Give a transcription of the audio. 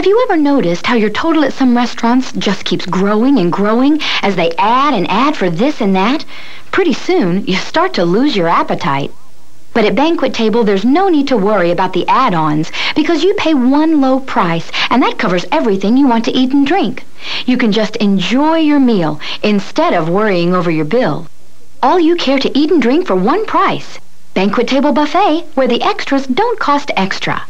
Have you ever noticed how your total at some restaurants just keeps growing and growing as they add and add for this and that? Pretty soon, you start to lose your appetite. But at Banquet Table, there's no need to worry about the add-ons because you pay one low price, and that covers everything you want to eat and drink. You can just enjoy your meal instead of worrying over your bill. All you care to eat and drink for one price. Banquet Table Buffet, where the extras don't cost extra.